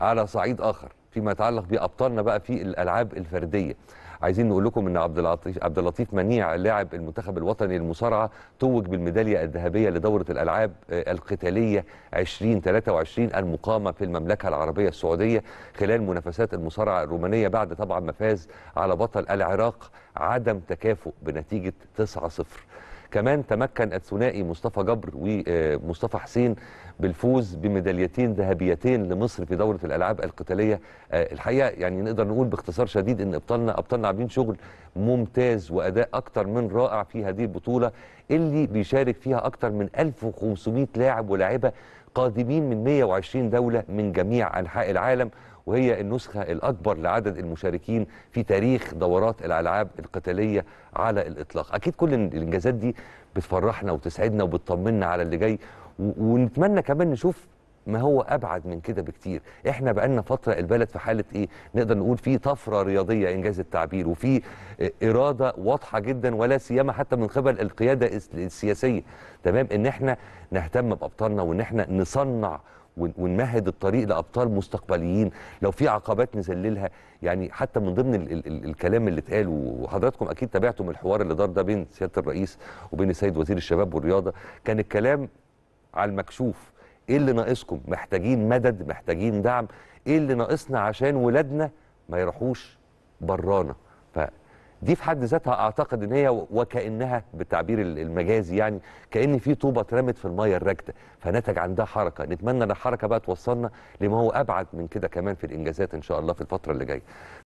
على صعيد آخر فيما يتعلق بأبطالنا بقى في الألعاب الفردية. عايزين نقول لكم إن عبد اللطيف عبد اللطيف منيع لاعب المنتخب الوطني للمصارعه توج بالميدالية الذهبية لدورة الألعاب آه، القتالية 2023 المقامة في المملكة العربية السعودية خلال منافسات المصارعة الرومانية بعد طبعا ما فاز على بطل العراق عدم تكافؤ بنتيجة 9-0 كمان تمكن الثنائي مصطفى جبر ومصطفى حسين بالفوز بميداليتين ذهبيتين لمصر في دورة الألعاب القتالية. آه، الحقيقة يعني نقدر نقول باختصار شديد إن إبطالنا إبطالنا عاملين شغل ممتاز وأداء أكتر من رائع في هذه البطولة اللي بيشارك فيها أكتر من 1500 لاعب ولاعبه قادمين من 120 دولة من جميع أنحاء العالم. وهي النسخة الأكبر لعدد المشاركين في تاريخ دورات الألعاب القتالية على الإطلاق. أكيد كل الإنجازات دي بتفرحنا وتسعدنا وبتطمنا على اللي جاي. ونتمنى كمان نشوف ما هو أبعد من كده بكتير. إحنا بقالنا فترة البلد في حالة إيه؟ نقدر نقول في طفرة رياضية إنجاز التعبير وفي إرادة واضحة جدا ولا سيما حتى من قبل القيادة الس- السياسية. تمام؟ إن إحنا نهتم بأبطالنا وإن إحنا نصنع ونمهد الطريق لأبطال مستقبليين. لو في عقبات نذللها يعني حتى من ضمن ال ال ال الكلام اللي اتقال وحضراتكم أكيد تابعتم الحوار اللي دار ده بين سيادة الرئيس وبين السيد وزير الشباب والرياضة كان الكلام على المكشوف. إيه اللي ناقصكم؟ محتاجين مدد محتاجين دعم. إيه اللي ناقصنا عشان ولادنا ما يروحوش برانا؟ فدي في حد ذاتها أعتقد إن هي وكأنها بالتعبير ال- المجازي يعني كأن في طوبة اترمت في المية الراكده فنتج عندها حركة. نتمنى إن الحركة بقى توصلنا لما هو أبعد من كده كمان في الإنجازات إن شاء الله في الفترة اللي جاية.